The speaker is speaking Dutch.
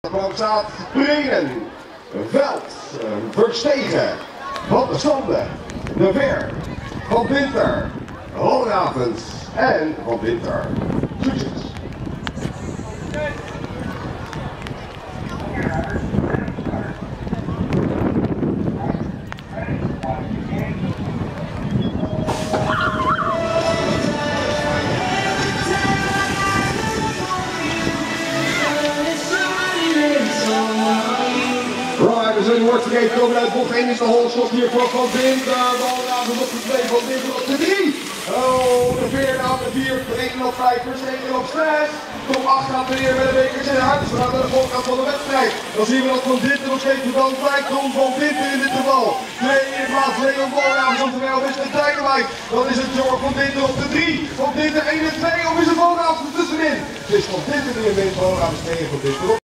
Waarop staat Brenen, Veld, Verstegen, Van der De Veer, Van Winter, Hoogavens en Van Winter. Succes! Zullen wordt komen uit bocht 1 is de holshot hier voor Van. Bal naar de op de 2 van Winter op de 3. Oh, de 4 naar de 4, Brenen op 5, Verstegen op 6. Top 8 gaat weer met de bekers in huis. We gaan naar de voorkant van de wedstrijd. Dan zien we dat Van Dinter nog steeds de bal kwijt komt. Van Dinter in dit geval. Nee, in plaats Leon Bolraams, oftewel is het Dijkenwijk. Dan is het Jorg van Dinter op de 3. Van Dinter 1 en 2, of is het er tussenin? Het is Van Dinter die in wint, Bolraams tegen Van op